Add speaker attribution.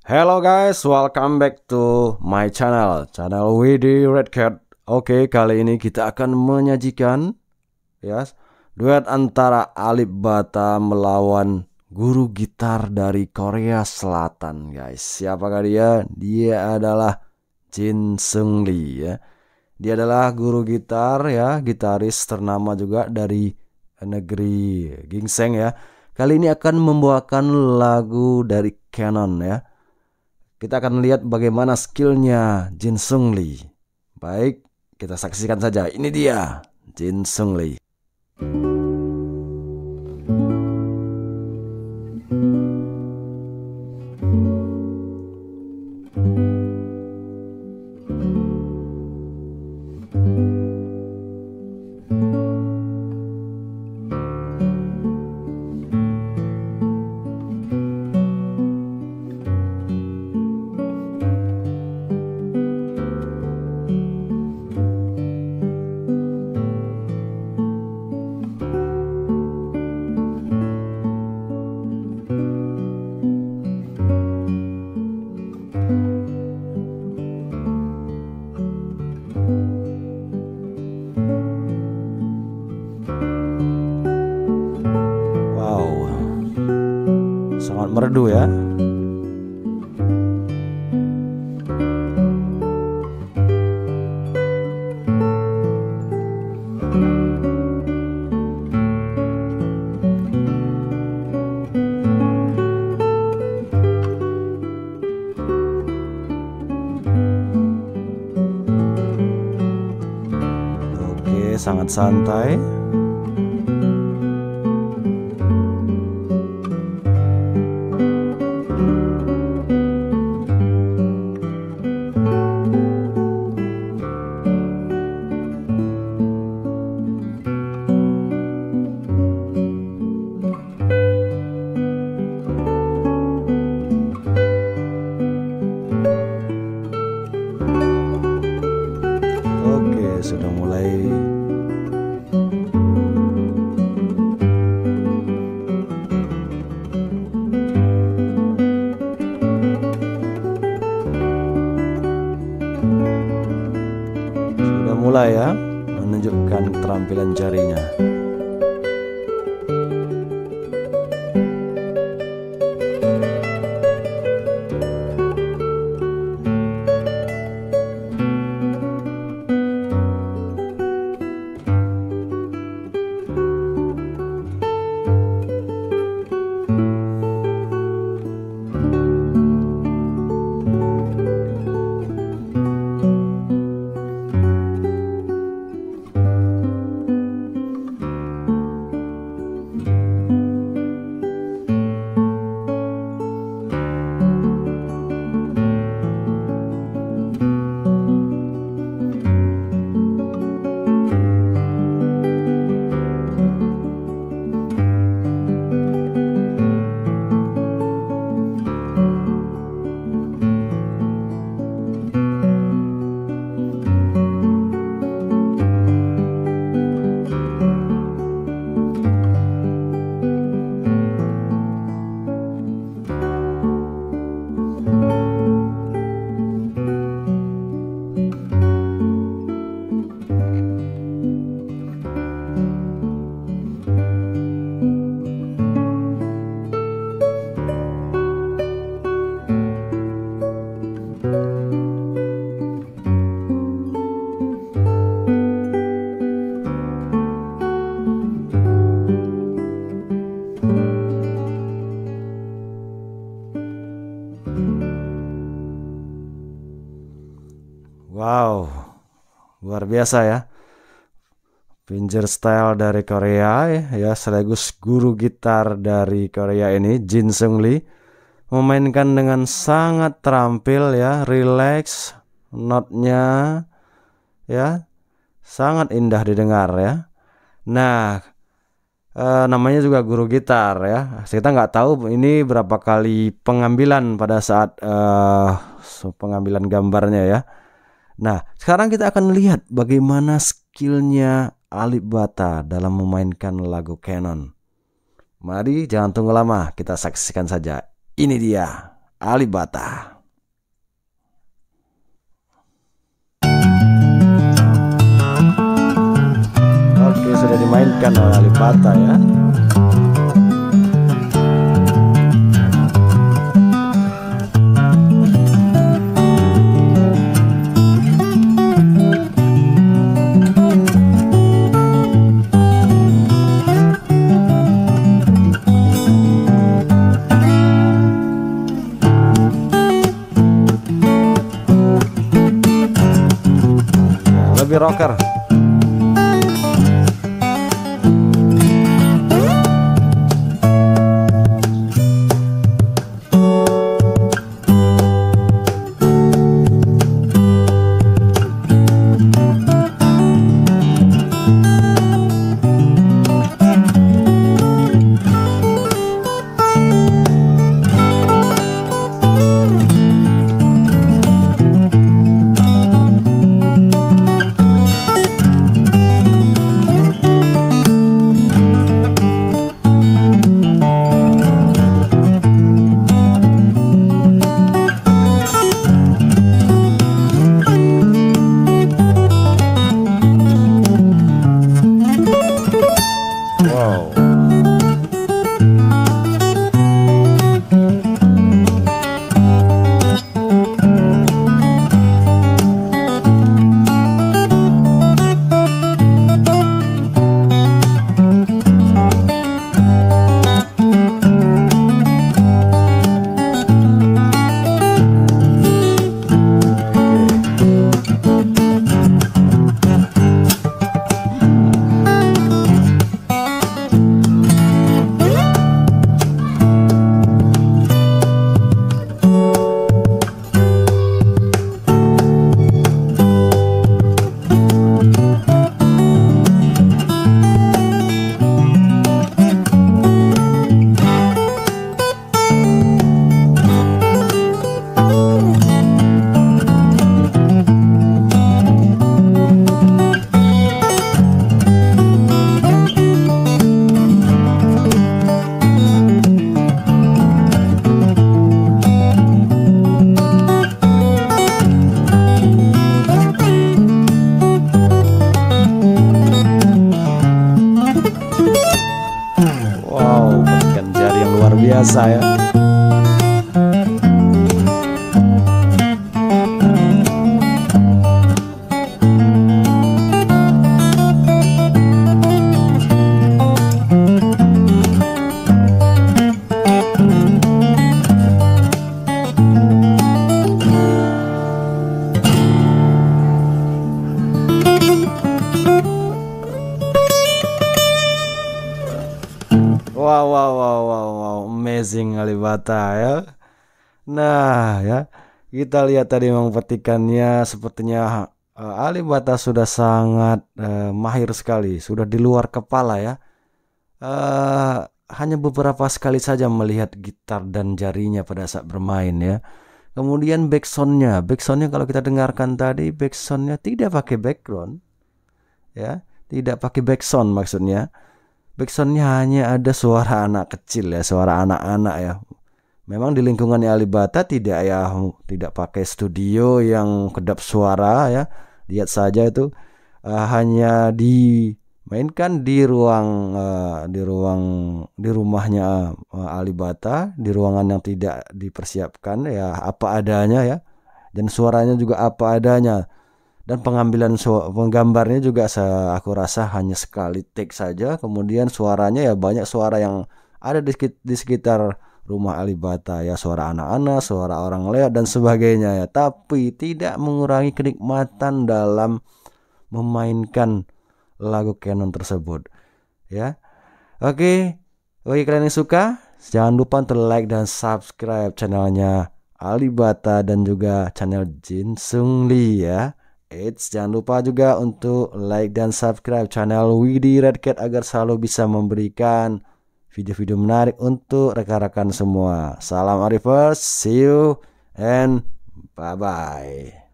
Speaker 1: Hello guys, welcome back to my channel, channel WD Red Cat. Oke, kali ini kita akan menyajikan ya duet antara Alip Bata melawan guru gitar dari Korea Selatan, guys. Siapakah dia? Dia adalah Jin Seung Lee ya. Dia adalah guru gitar ya, gitaris ternama juga dari negeri Gingseng ya. Kali ini akan membawakan lagu dari Canon ya. Kita akan lihat bagaimana skillnya Jin Sung Lee. Baik, kita saksikan saja. Ini dia Jin Sung Lee. Sangat santai. Keterampilan jarinya. Wow, luar biasa ya. Finger style dari Korea ya, ya sekaligus guru gitar dari Korea ini Jin Seung Lee memainkan dengan sangat terampil ya, relax, notnya ya sangat indah didengar ya. Nah, eh, namanya juga guru gitar ya. Kita nggak tahu ini berapa kali pengambilan pada saat eh, pengambilan gambarnya ya. Nah, sekarang kita akan lihat bagaimana skillnya Alip Bata dalam memainkan lagu Canon. Mari jangan tunggu lama, kita saksikan saja. Ini dia Alibata. Oke, sudah dimainkan oleh Alibata ya. Lebih rocker yang Alibata ya. Nah, ya, kita lihat tadi memang petikannya sepertinya uh, Alibata sudah sangat uh, mahir sekali, sudah di luar kepala ya. Uh, hanya beberapa sekali saja melihat gitar dan jarinya pada saat bermain ya. Kemudian backsoundnya, backsoundnya kalau kita dengarkan tadi backsoundnya tidak pakai background, ya, tidak pakai backsound maksudnya backsoundnya hanya ada suara anak kecil ya, suara anak-anak ya. Memang di lingkungan Alibata tidak ya, tidak pakai studio yang kedap suara ya. Lihat saja itu uh, hanya dimainkan di ruang uh, di ruang di rumahnya uh, Alibata, di ruangan yang tidak dipersiapkan ya apa adanya ya. Dan suaranya juga apa adanya dan pengambilan penggambarnya juga saya aku rasa hanya sekali take saja kemudian suaranya ya banyak suara yang ada di, di sekitar rumah Alibata ya suara anak-anak suara orang lewat dan sebagainya ya. Tapi tidak mengurangi kenikmatan dalam memainkan lagu Canon tersebut ya. Oke bagi kalian yang suka jangan lupa untuk like dan subscribe channelnya Alibata dan juga channel Jin Sung Lee ya. Eits, jangan lupa juga untuk like dan subscribe channel Widi Red Cat agar selalu bisa memberikan video-video menarik untuk rekan-rekan semua. Salam Arifers, see you and bye-bye.